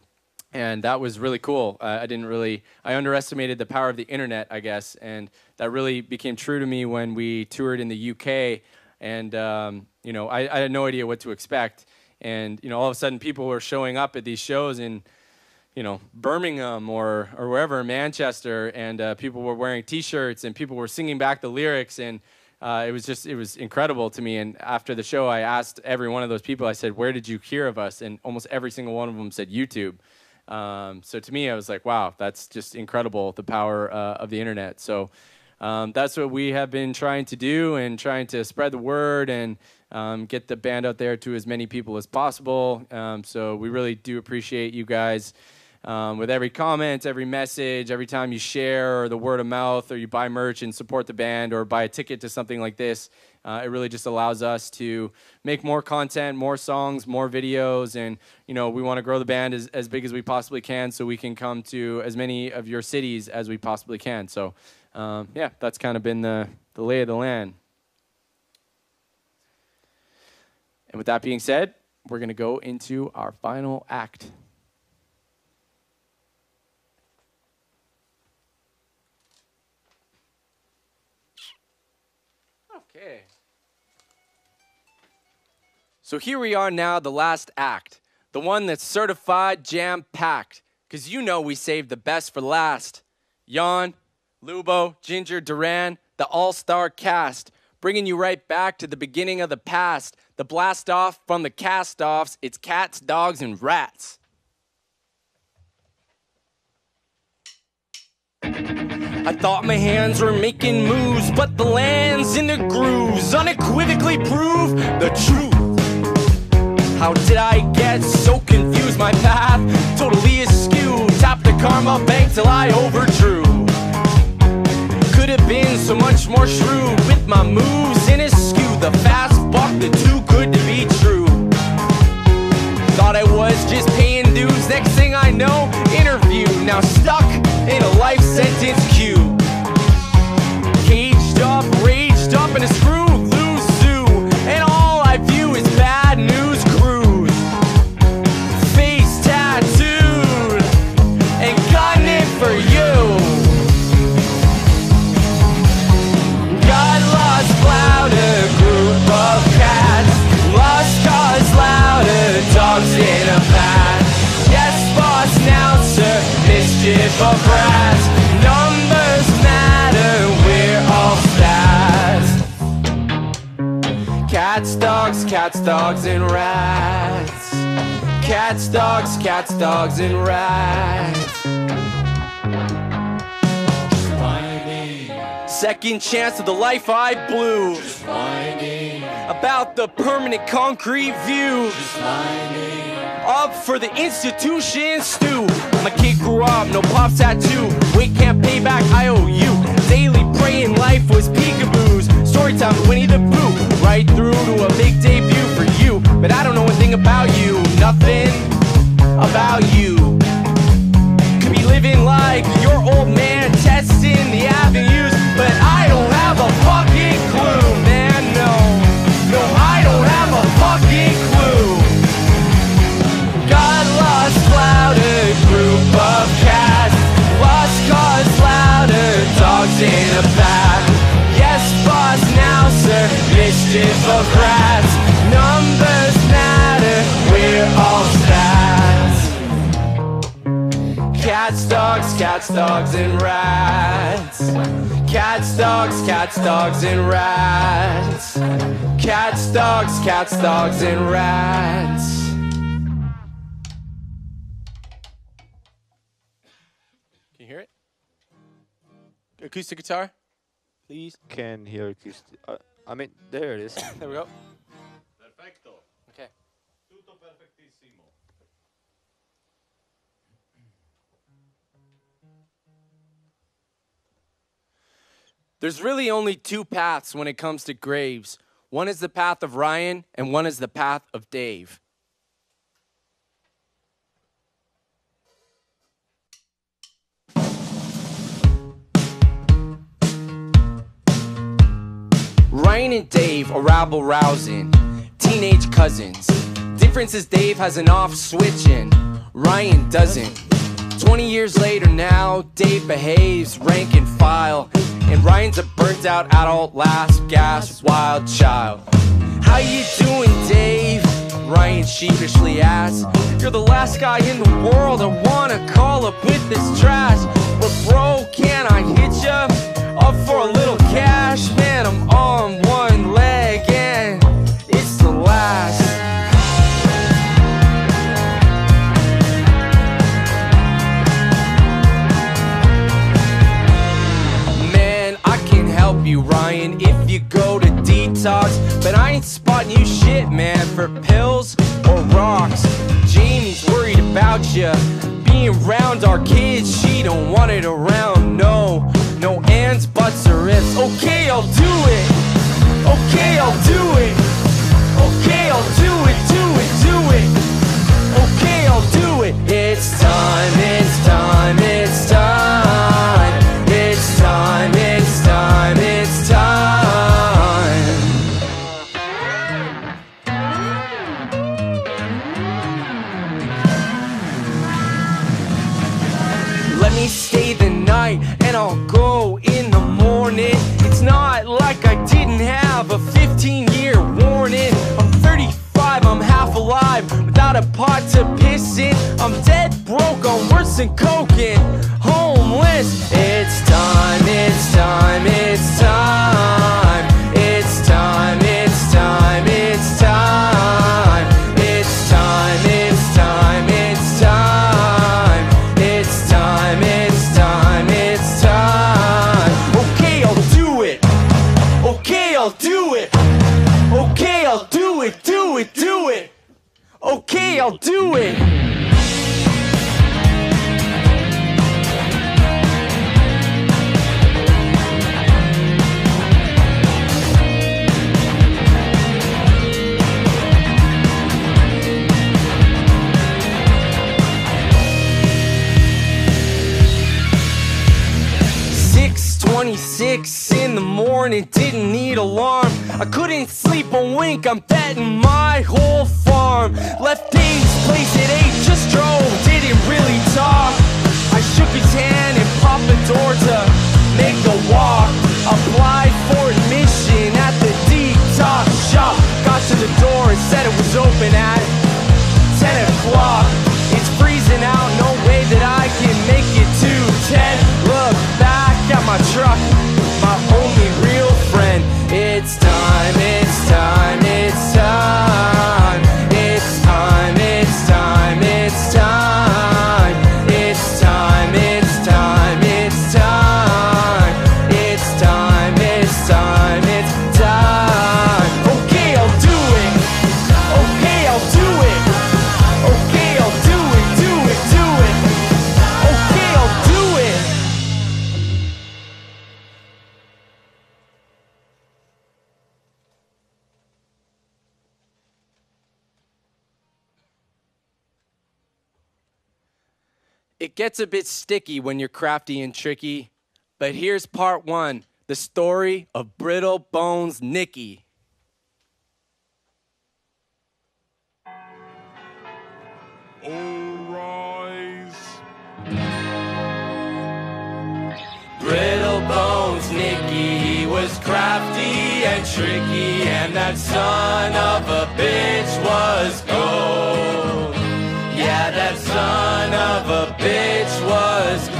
and that was really cool. Uh, I didn't really, I underestimated the power of the internet, I guess, and that really became true to me when we toured in the UK. And um, you know, I, I had no idea what to expect. And you know, all of a sudden, people were showing up at these shows in, you know, Birmingham or or wherever, Manchester, and uh, people were wearing T-shirts and people were singing back the lyrics, and uh, it was just it was incredible to me. And after the show, I asked every one of those people, I said, "Where did you hear of us?" And almost every single one of them said YouTube. Um, so to me, I was like, wow, that's just incredible, the power uh, of the internet. So um, that's what we have been trying to do and trying to spread the word and um, get the band out there to as many people as possible. Um, so we really do appreciate you guys. Um, with every comment, every message, every time you share or the word of mouth or you buy merch and support the band or buy a ticket to something like this, uh, it really just allows us to make more content, more songs, more videos, and you know we want to grow the band as, as big as we possibly can, so we can come to as many of your cities as we possibly can. So, um, yeah, that's kind of been the the lay of the land. And with that being said, we're gonna go into our final act. So here we are now, the last act, the one that's certified jam packed. Because you know we saved the best for last. Jan, Lubo, Ginger, Duran, the all star cast, bringing you right back to the beginning of the past. The blast off from the cast offs, it's cats, dogs, and rats. I thought my hands were making moves, but the lands in the grooves unequivocally prove the truth. How did I get so confused? My path totally askew. Tapped the karma bank till I overdrew. Could have been so much more shrewd with my moves in askew. The fast buck, the too good to be true. Thought I was just paying dues. Next thing I know, interview. Now stuck in a life sentence queue. Cats, dogs, and rats. Cats, dogs, cats, dogs, and rats. Second chance of the life I blew. About the permanent concrete view. Up for the institution stew. My kid grew up, no pop tattoo. Wait, can't pay back IOU. Daily praying life was peekaboos. Story time Winnie the Pooh. Right through to a big debut for you. But I don't know a thing about you. Nothing about you. Could be living like your old man, testing the avenues, but I don't have a fucking clue, man. No, no, I don't have a fucking clue. Got lost, clouded group of cats, lost cause louder, dogs in a pack. Yes, sir, mischief of rats. Numbers matter, we're all stats. Cats, dogs, cats, dogs, and rats. Cats, dogs, cats, dogs, and rats. Cats, dogs, cats, dogs, and rats. Can you hear it? Acoustic guitar, please. Can hear acoustic. Uh, I mean, there it is. There we go. Perfecto. Okay. Tutto perfettissimo. There's really only two paths when it comes to graves. One is the path of Ryan, and one is the path of Dave. Ryan and Dave are rabble rousing, teenage cousins. Difference is Dave has an off switch and Ryan doesn't. 20 years later now, Dave behaves rank and file. And Ryan's a burnt out adult, last gasp wild child. How you doing, Dave? Ryan sheepishly asks. You're the last guy in the world I wanna call up with this trash. But bro, can I hit ya? Up for a little cash? Man, I'm on one leg and it's the last. Man, I can help you, Ryan, if you go to detox. But I ain't spotting you shit, man, for pills or rocks. Jamie's worried about you. Being around our kids, she don't want it around. No, no ands, buts, or ifs. Okay, I'll do it. Okay, I'll do it. Okay, I'll do it, do it, do it. Okay, I'll do it. It's time, it's time. Without a pot to piss in. I'm dead broke on worse than coke and homeless. It's time, it's time, it's time. Okay, I'll do it! Twenty-six in the morning, didn't need alarm. I couldn't sleep a wink, I'm betting my whole farm. Left Dave's place at eight, just drove, didn't really talk. I shook his hand and popped the door to make the walk. Applied for admission at the detox shop. Got to the door and said it was open at 10 o'clock. It's freezing out, no way that I can make it to 10. Look back at my truck, It gets a bit sticky when you're crafty and tricky, but here's part one the story of Brittlebones Nikki. Brittle Bones Nicky, he was crafty and tricky, and that son of a bitch was gold. That son of a bitch was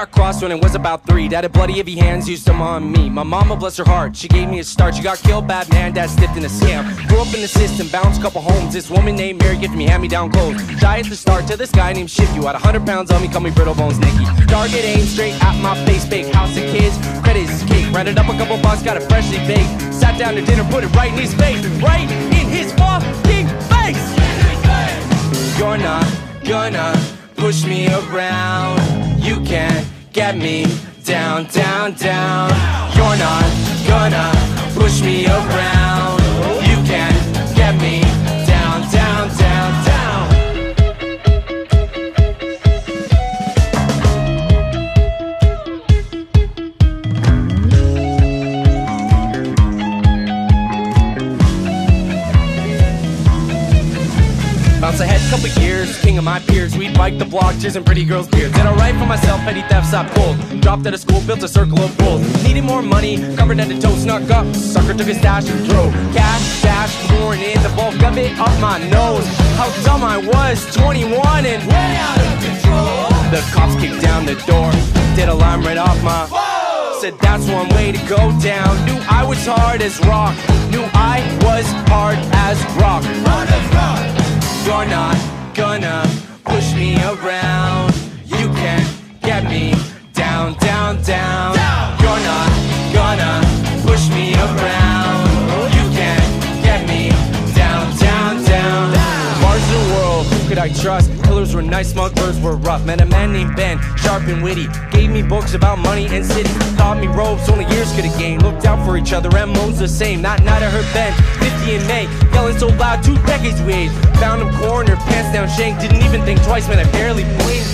got crossed when it was about three. Dad had bloody heavy hands, used them on me. My mama, bless her heart, she gave me a start. She got killed, bad man, dad stiffed in a scam. Grew up in the system, bounced a couple homes. This woman named Mary gifted me hand me down clothes. Shy at the start to this guy named Shift. You had a hundred pounds on me, call me Brittlebones Nikki. Target aim straight at my face, big house of kids. Credit is cake. Rounded up a couple bucks, got it freshly baked. Sat down to dinner, put it right in his face. Right in his fucking face! You're not gonna push me around. You can't get me down, down, down. You're not gonna push me around. You can't get me couple years, king of my peers. We'd bike the block, cheers and pretty girls' beards. Did alright for myself, petty thefts I pulled. Dropped out of school, built a circle of bulls. Needed more money, covered at the toe, snuck up. Sucker took his stash and drove. Cash, dash, pouring in the bulk of it up my nose. How dumb I was, 21 and way out of control. The cops kicked down the door, did alarm right off my. Said that's one way to go down. Knew I was hard as rock. Knew I was hard as rock. Hard as rock. You're not gonna push me around. You can't get me down, down, down. You're not gonna push me around. You can't get me down, down, down. Mars the world, who could I trust? Killers were nice, smugglers were rough. Met a man named Ben, sharp and witty. Gave me books about money and cities. Taught me ropes, only years could have gained. Looked out for each other, and moans the same. Not night I heard Ben, 50 in May, yelling so loud, two decades we aged. Found him cornered, pants down, shanked. Didn't even think twice, man, I barely blinked.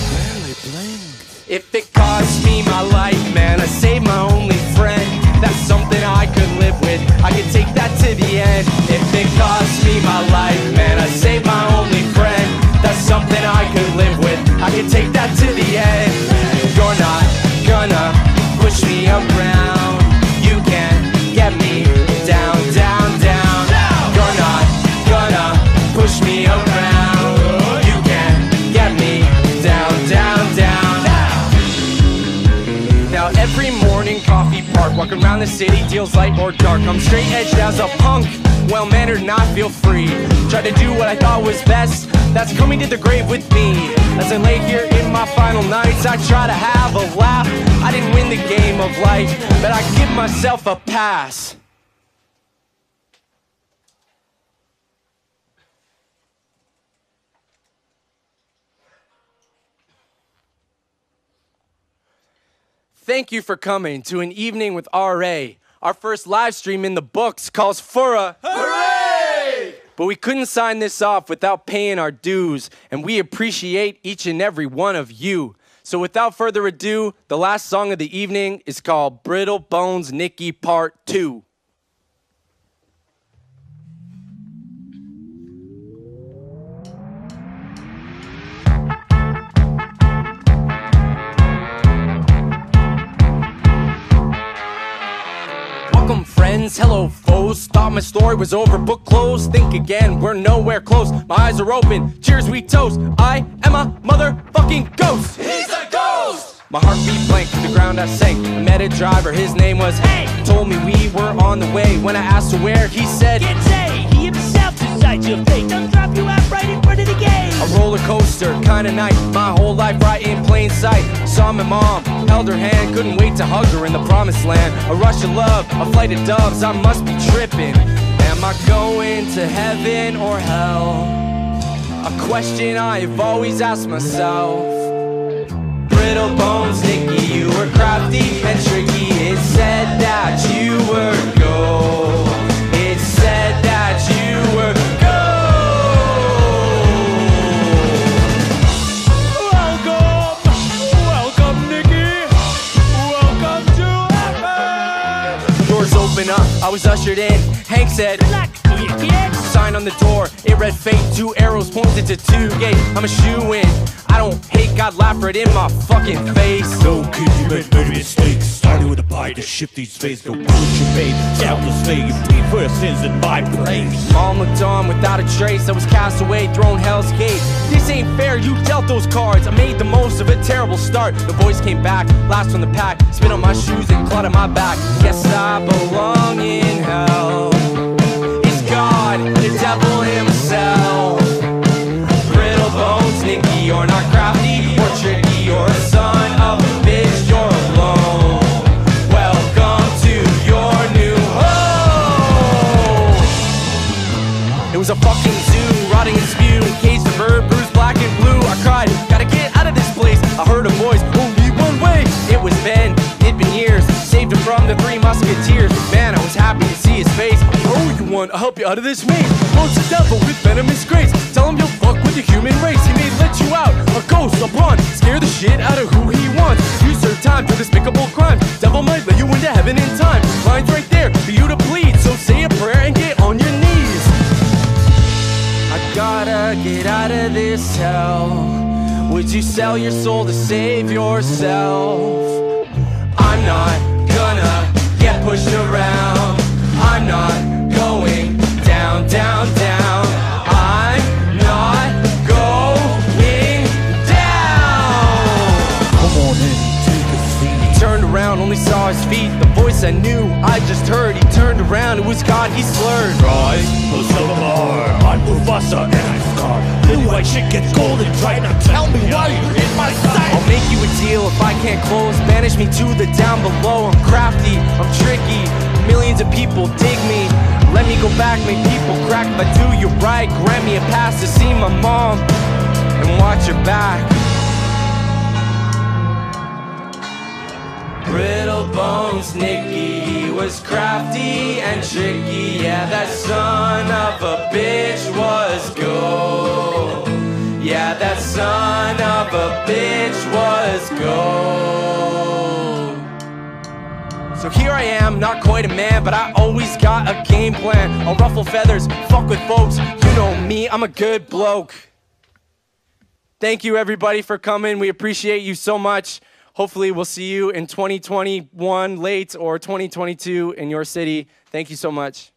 If it cost me my life, man, I saved my only friend. That's something I could live with. I could take that to the end. If it cost me my life, man, I saved my only could take that to the end. You're not gonna push me around. You can't get me down, down, down. You're not gonna push me around. You can't get me down, down, down. Now every morning, coffee park, walking around the city, deals light or dark. I'm straight edged as a punk, well mannered, not feel free. Tried to do what I thought was best, that's coming to the grave with me. As I lay here in my final nights, I try to have a laugh. I didn't win the game of life, but I give myself a pass. Thank you for coming to an evening with RA. Our first live stream in the books calls for a hooray! But we couldn't sign this off without paying our dues, and we appreciate each and every one of you. So without further ado, the last song of the evening is called Brittlebones Nikki Part 2. Friends. Hello, foes. Thought my story was over, book closed. Think again, we're nowhere close. My eyes are open. Cheers, we toast. I am a motherfucking ghost. He's a ghost. My heart beat blank to the ground. I sank. I met a driver. His name was Hey. Told me we were on the way. When I asked to where, he said It's A. He himself decides your fate. I'll drop you out right in front of the gate. A roller coaster, kinda night. My whole life right in plain sight. Saw my mom, held her hand, couldn't wait to hug her in the promised land. A rush of love, a flight of doves, I must be tripping. Am I going to heaven or hell? A question I've always asked myself. Brittle bones, Nikki, you were crafty and tricky. It said that you were gold. Was ushered in. Hank said? Sign on the door, it read fate. Two arrows pointed to two gates. I'm a shoe in. I don't hate God, laugh right in my fucking face. No kid, you made many mistakes. Started with a bite to shift these face. Go put your faith, countless slave. Plead for your sins in my praise. Mom looked on without a trace. I was cast away, thrown hell's gate. This ain't fair, you dealt those cards. I made the most of a terrible start. The voice came back, last on the pack. Spit on my shoes and clawed at my back. Guess I belong in hell. The Want? I'll help you out of this maze. Bones the devil with venomous grace. Tell him you'll fuck with the human race. He may let you out, a ghost, a brawn. Scare the shit out of who he wants. You serve time for despicable crimes. Devil might let you into heaven in time. Lines right there for you to plead. So say a prayer and get on your knees. I gotta get out of this hell. Would you sell your soul to save yourself? I'm not gonna get pushed around. I'm not I knew, I just heard. He turned around, it was God, he slurred. Rise, the son of Ar. I'm Mufasa and I'm Scar. Blue white shit gets golden right now. Tell me why you're in my sight. I'll make you a deal if I can't close. Banish me to the down below. I'm crafty, I'm tricky. Millions of people dig me. Let me go back, make people crack. If I do you right, grant me a pass to see my mom and watch her back. Brittle bones, Nikki, he was crafty and tricky. Yeah, that son of a bitch was gold. Yeah, that son of a bitch was gold. So here I am, not quite a man, but I always got a game plan. I'll ruffle feathers, fuck with folks. You know me, I'm a good bloke. Thank you, everybody, for coming. We appreciate you so much. Hopefully, we'll see you in 2021 late or 2022 in your city. Thank you so much.